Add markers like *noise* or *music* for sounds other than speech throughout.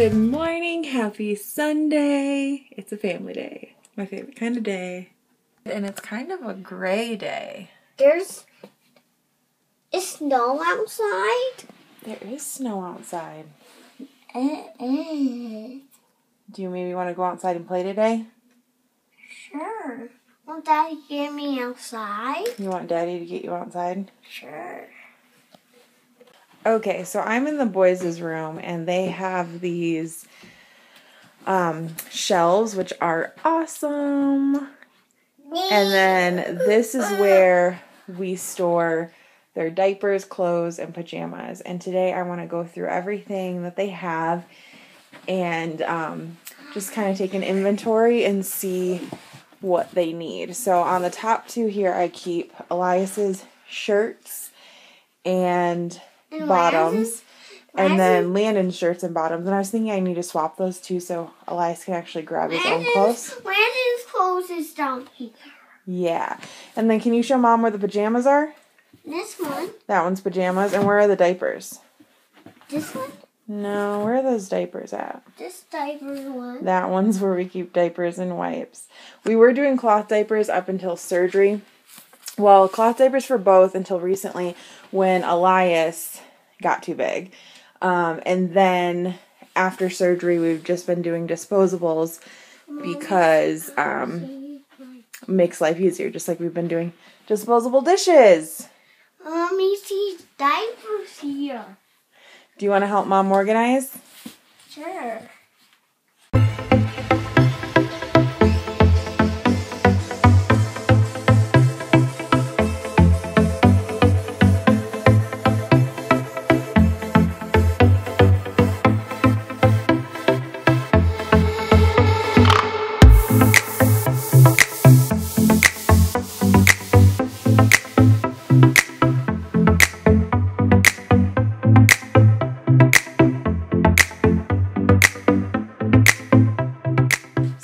Good morning, happy Sunday. It's a family day. My favorite kind of day. And it's kind of a gray day. There's is snow outside. There is snow outside. Do you maybe want to go outside and play today? Sure. Won't Daddy get me outside? You want Daddy to get you outside? Sure. Okay, so I'm in the boys' room and they have these um, shelves, which are awesome. And then this is where we store their diapers, clothes, and pajamas. And today I want to go through everything that they have and um, just kind of take an inventory and see what they need. So on the top two here, I keep Elias's shirts and And bottoms. And then Landon's shirts and bottoms. And I was thinking I need to swap those two so Elias can actually grab his own clothes. Landon's clothes is down here. Yeah. And then can you show mom where the pajamas are? This one. That one's pajamas. And where are the diapers? This one. No, where are those diapers at? This diaper one. That one's where we keep diapers and wipes. We were doing cloth diapers up until surgery. Well, cloth diapers for both until recently when Elias got too big. Um, and then after surgery, we've just been doing disposables because um, makes life easier, just like we've been doing disposable dishes. Let me see diapers here. Do you want to help mom organize? Sure.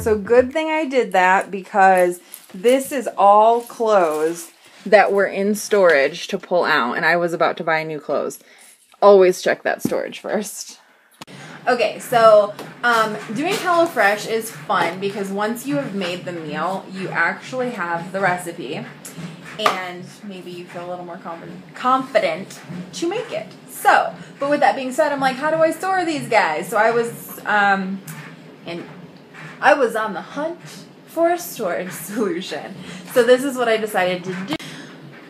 So good thing I did that because this is all clothes that were in storage to pull out and I was about to buy new clothes. Always check that storage first. Okay, so um, doing HelloFresh is fun because once you have made the meal, you actually have the recipe and maybe you feel a little more confident, confident to make it. So, but with that being said, I'm like, how do I store these guys? So I was um, in I was on the hunt for a storage *laughs* solution. So this is what I decided to do.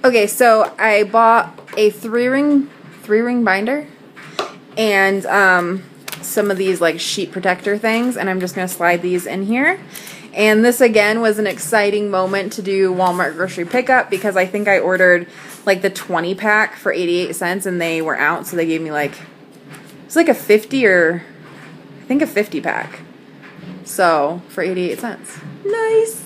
Okay, so I bought a three ring three ring binder and um, some of these like sheet protector things and I'm just gonna slide these in here. And this again was an exciting moment to do Walmart grocery pickup because I think I ordered like the 20 pack for 88 cents and they were out so they gave me like it's like a 50 or I think a 50 pack. So for 88 cents. Nice.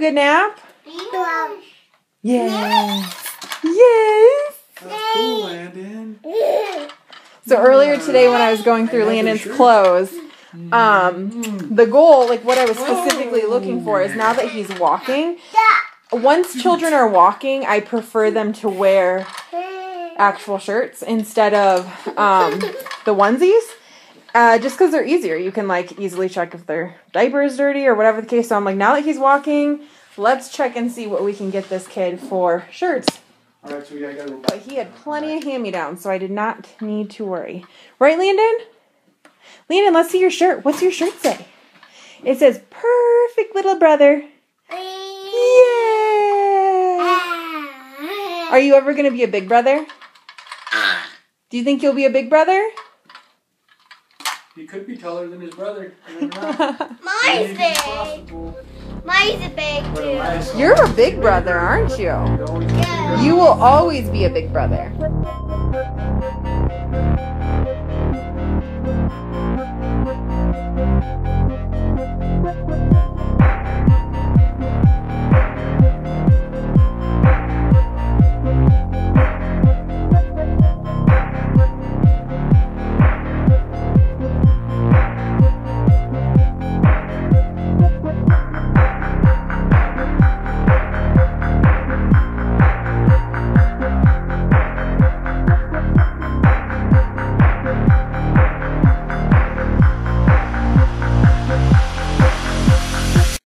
A good nap? Yeah. Yeah. Yes. That's cool, Landon. So earlier today when I was going through I Landon's clothes, um, the goal, like what I was specifically looking for is now that he's walking, once children are walking, I prefer them to wear *laughs* actual shirts instead of um, the onesies. Uh, just because they're easier. You can like easily check if their diaper is dirty or whatever the case. So I'm like, now that he's walking, let's check and see what we can get this kid for shirts. All right, so we gotta go But he had plenty of hand me downs, so I did not need to worry. Right, Landon? Landon, let's see your shirt. What's your shirt say? It says, Perfect little brother. Yeah. Are you ever going to be a big brother? Do you think you'll be a big brother? He could be taller than his brother. *laughs* You never know. Mine's Maybe it's big. possible. Mine's big too. You're a big brother, aren't you? Yeah. You will always be a big brother.